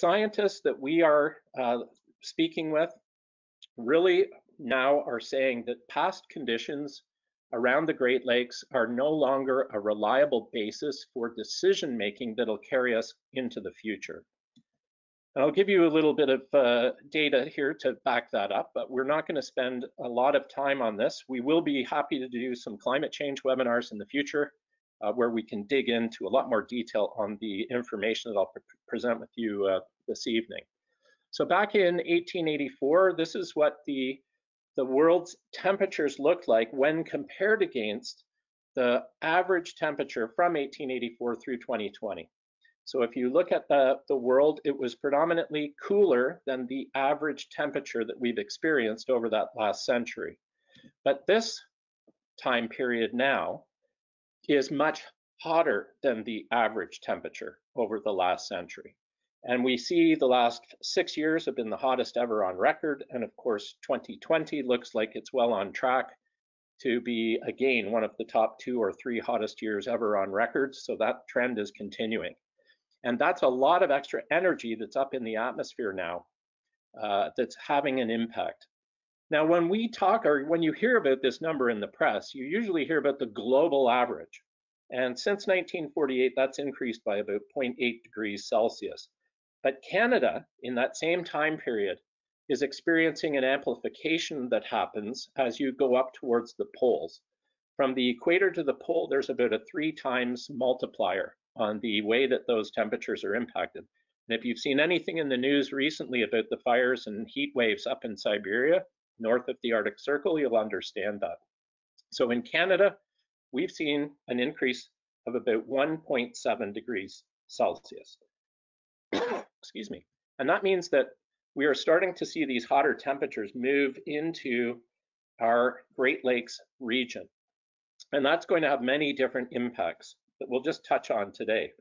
scientists that we are uh, speaking with really now are saying that past conditions around the Great Lakes are no longer a reliable basis for decision making that'll carry us into the future. And I'll give you a little bit of uh, data here to back that up, but we're not going to spend a lot of time on this. We will be happy to do some climate change webinars in the future uh, where we can dig into a lot more detail on the information that I'll pre present with you uh, this evening. So back in 1884, this is what the, the world's temperatures looked like when compared against the average temperature from 1884 through 2020. So if you look at the, the world, it was predominantly cooler than the average temperature that we've experienced over that last century. But this time period now is much hotter than the average temperature over the last century. And we see the last six years have been the hottest ever on record. And of course, 2020 looks like it's well on track to be, again, one of the top two or three hottest years ever on record. So that trend is continuing. And that's a lot of extra energy that's up in the atmosphere now uh, that's having an impact. Now, when we talk or when you hear about this number in the press, you usually hear about the global average. And since 1948, that's increased by about 0.8 degrees Celsius. But Canada, in that same time period, is experiencing an amplification that happens as you go up towards the poles. From the equator to the pole, there's about a three times multiplier on the way that those temperatures are impacted. And if you've seen anything in the news recently about the fires and heat waves up in Siberia, north of the Arctic Circle, you'll understand that. So in Canada, we've seen an increase of about 1.7 degrees Celsius. Excuse me. And that means that we are starting to see these hotter temperatures move into our Great Lakes region. And that's going to have many different impacts that we'll just touch on today.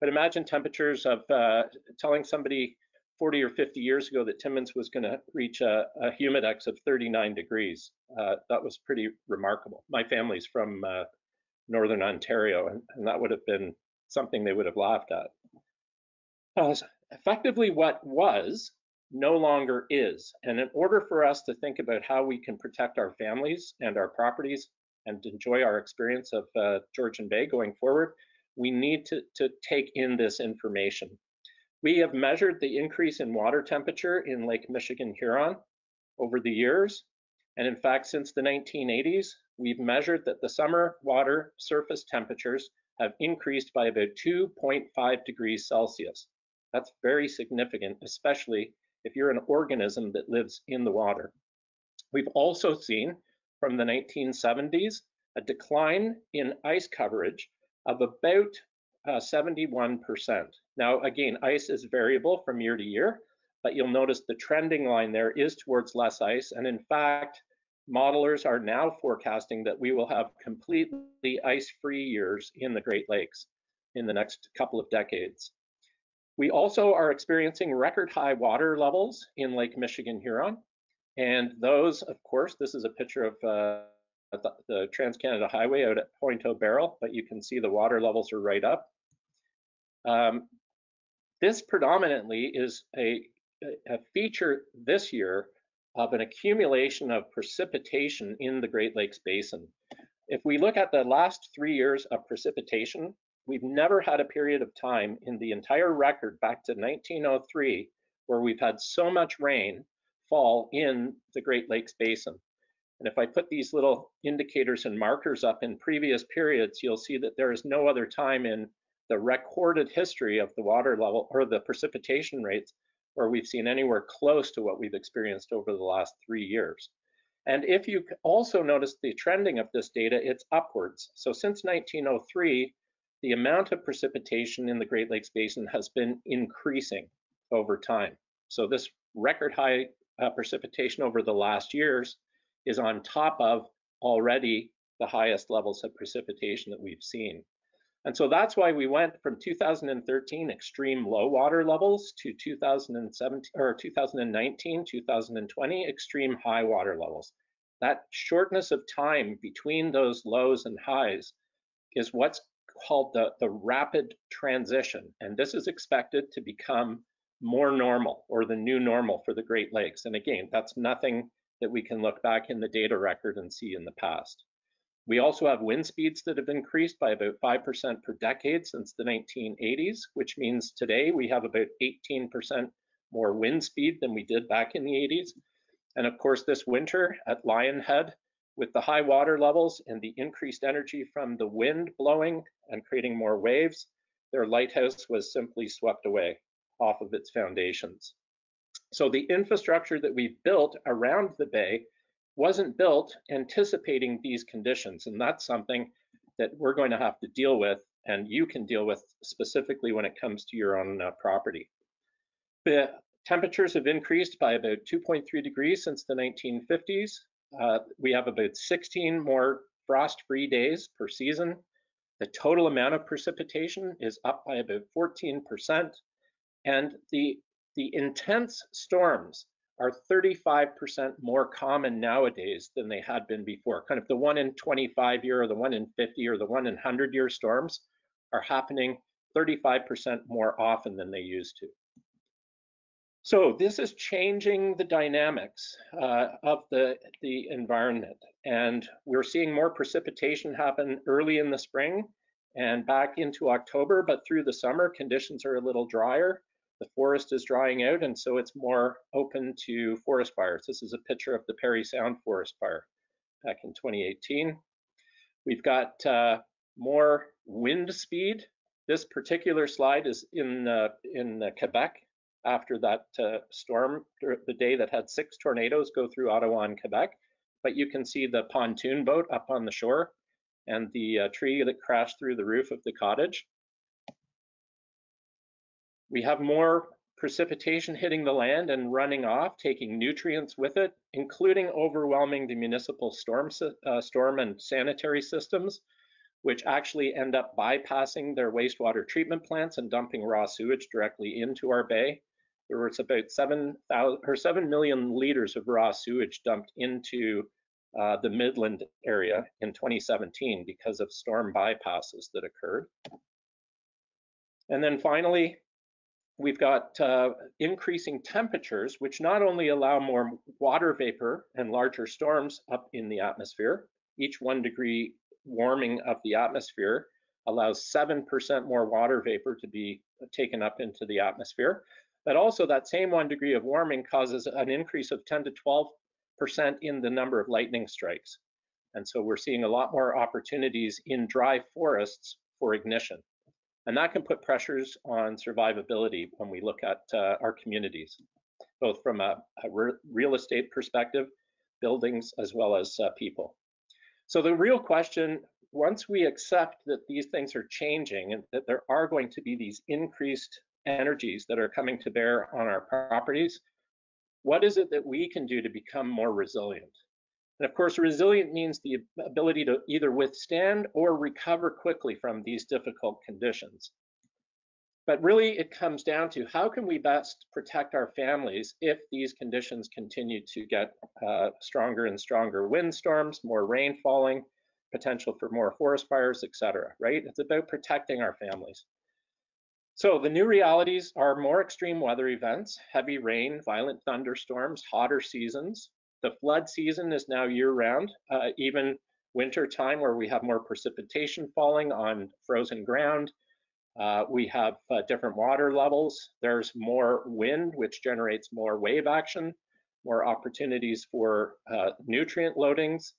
But imagine temperatures of uh, telling somebody 40 or 50 years ago that Timmins was going to reach a, a, humidex of 39 degrees. Uh, that was pretty remarkable. My family's from uh, Northern Ontario, and, and, that would have been something they would have laughed at. Uh, effectively, what was no longer is. And in order for us to think about how we can protect our families and our properties and enjoy our experience of uh, Georgian Bay going forward, we need to, to take in this information. We have measured the increase in water temperature in Lake Michigan Huron over the years. And in fact, since the 1980s, we've measured that the summer water surface temperatures have increased by about 2.5 degrees Celsius. That's very significant, especially if you're an organism that lives in the water. We've also seen from the 1970s a decline in ice coverage of about uh, 71%. Now, again, ice is variable from year to year, but you'll notice the trending line there is towards less ice. And in fact, modelers are now forecasting that we will have completely ice-free years in the Great Lakes in the next couple of decades. We also are experiencing record high water levels in Lake Michigan Huron. And those, of course, this is a picture of uh, the, the Trans-Canada Highway out at Pointe au Baril, but you can see the water levels are right up. Um, this predominantly is a, a feature this year of an accumulation of precipitation in the Great Lakes Basin. If we look at the last three years of precipitation, we've never had a period of time in the entire record back to 1903 where we've had so much rain fall in the Great Lakes Basin. And if I put these little indicators and markers up in previous periods, you'll see that there is no other time in the recorded history of the water level or the precipitation rates where we've seen anywhere close to what we've experienced over the last three years. And if you also notice the trending of this data, it's upwards. So since 1903, the amount of precipitation in the Great Lakes Basin has been increasing over time. So this record high uh, precipitation over the last years is on top of already the highest levels of precipitation that we've seen. And so that's why we went from 2013 extreme low water levels to 2017 or 2019, 2020 extreme high water levels. That shortness of time between those lows and highs is what's called the, the rapid transition. And this is expected to become more normal or the new normal for the Great Lakes. And again, that's nothing that we can look back in the data record and see in the past. We also have wind speeds that have increased by about 5% per decade since the 1980s, which means today we have about 18% more wind speed than we did back in the 80s. And of course, this winter at Lion's Head, with the high water levels and the increased energy from the wind blowing and creating more waves, their lighthouse was simply swept away off of its foundations. So the infrastructure that we built around the bay wasn't built anticipating these conditions. And that's something that we're going to have to deal with and you can deal with specifically when it comes to your own uh, property. The temperatures have increased by about 2.3 degrees since the 1950s. Uh, we have about 16 more frost-free days per season. The total amount of precipitation is up by about 14%. And the, the intense storms are 35% more common nowadays than they had been before. Kind of the one in 25 year or the one in 50 or the one in 100 year storms are happening 35% more often than they used to. So this is changing the dynamics uh, of the, the environment. And we're seeing more precipitation happen early in the spring and back into October, but through the summer, conditions are a little drier the forest is drying out and so it's more open to forest fires. This is a picture of the Parry Sound forest fire back in 2018. We've got uh, more wind speed. This particular slide is in, uh, in uh, Quebec after that uh, storm, the day that had six tornadoes go through Ottawa and Quebec. But you can see the pontoon boat up on the shore and the uh, tree that crashed through the roof of the cottage. We have more precipitation hitting the land and running off, taking nutrients with it, including overwhelming the municipal storm, uh, storm and sanitary systems, which actually end up bypassing their wastewater treatment plants and dumping raw sewage directly into our bay. There was about 7, 000, or 7 million liters of raw sewage dumped into uh, the Midland area in 2017 because of storm bypasses that occurred. And then finally, we've got uh, increasing temperatures, which not only allow more water vapor and larger storms up in the atmosphere, each one degree warming of the atmosphere allows 7% more water vapor to be taken up into the atmosphere. But also that same one degree of warming causes an increase of 10 to 12% in the number of lightning strikes. And so we're seeing a lot more opportunities in dry forests for ignition. And that can put pressures on survivability when we look at uh, our communities, both from a, a re real estate perspective, buildings, as well as uh, people. So the real question, once we accept that these things are changing and that there are going to be these increased energies that are coming to bear on our properties, what is it that we can do to become more resilient? And of course, resilient means the ability to either withstand or recover quickly from these difficult conditions. But really, it comes down to how can we best protect our families if these conditions continue to get uh, stronger and stronger windstorms, more rain falling, potential for more forest fires, etc. right? It's about protecting our families. So the new realities are more extreme weather events, heavy rain, violent thunderstorms, hotter seasons, the flood season is now year round, uh, even winter time where we have more precipitation falling on frozen ground. Uh, we have uh, different water levels. There's more wind, which generates more wave action, more opportunities for uh, nutrient loadings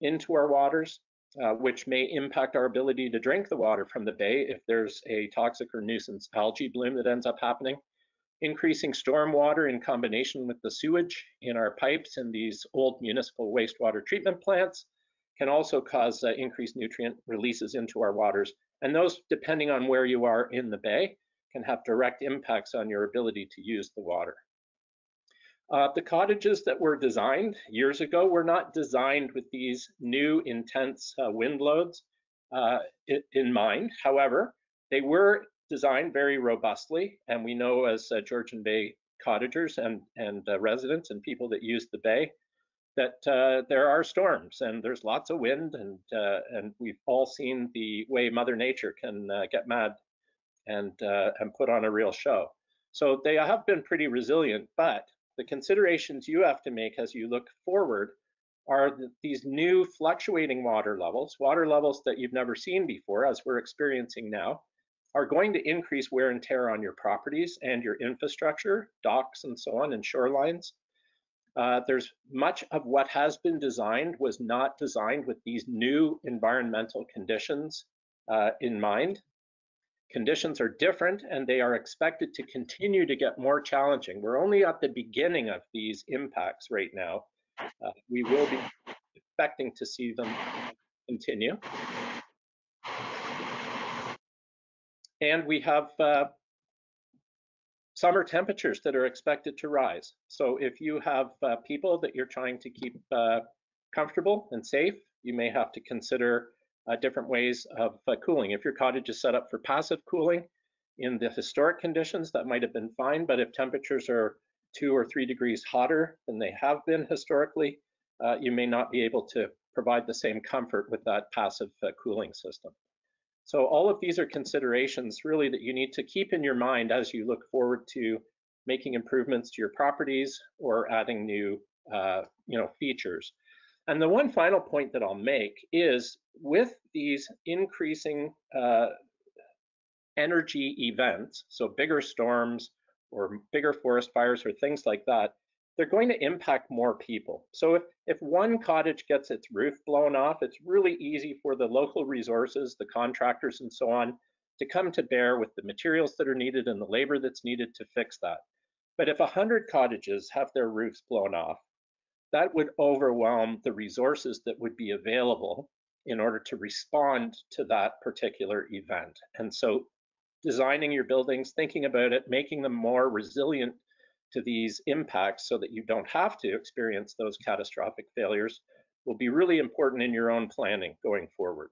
into our waters, uh, which may impact our ability to drink the water from the bay if there's a toxic or nuisance algae bloom that ends up happening. Increasing stormwater in combination with the sewage in our pipes in these old municipal wastewater treatment plants can also cause uh, increased nutrient releases into our waters. And those, depending on where you are in the bay, can have direct impacts on your ability to use the water. Uh, the cottages that were designed years ago were not designed with these new intense uh, wind loads uh, in mind. However, they were designed very robustly, and we know as uh, Georgian Bay cottagers and, and uh, residents and people that use the bay that uh, there are storms and there's lots of wind and uh, and we've all seen the way Mother Nature can uh, get mad and uh, and put on a real show. So they have been pretty resilient, but the considerations you have to make as you look forward are the, these new fluctuating water levels, water levels that you've never seen before, as we're experiencing now, are going to increase wear and tear on your properties and your infrastructure, docks and so on, and shorelines. Uh, there's much of what has been designed was not designed with these new environmental conditions uh, in mind. Conditions are different and they are expected to continue to get more challenging. We're only at the beginning of these impacts right now. Uh, we will be expecting to see them continue. And we have uh, summer temperatures that are expected to rise. So if you have uh, people that you're trying to keep uh, comfortable and safe, you may have to consider uh, different ways of uh, cooling. If your cottage is set up for passive cooling, in the historic conditions, that might have been fine, but if temperatures are two or three degrees hotter than they have been historically, uh, you may not be able to provide the same comfort with that passive cooling system. So all of these are considerations really that you need to keep in your mind as you look forward to making improvements to your properties or adding new uh, you know, features. And the one final point that I'll make is with these increasing uh, energy events, so bigger storms or bigger forest fires or things like that, they're going to impact more people. So if, if one cottage gets its roof blown off, it's really easy for the local resources, the contractors and so on, to come to bear with the materials that are needed and the labor that's needed to fix that. But if 100 cottages have their roofs blown off, that would overwhelm the resources that would be available in order to respond to that particular event. And so designing your buildings, thinking about it, making them more resilient to these impacts so that you don't have to experience those catastrophic failures will be really important in your own planning going forward.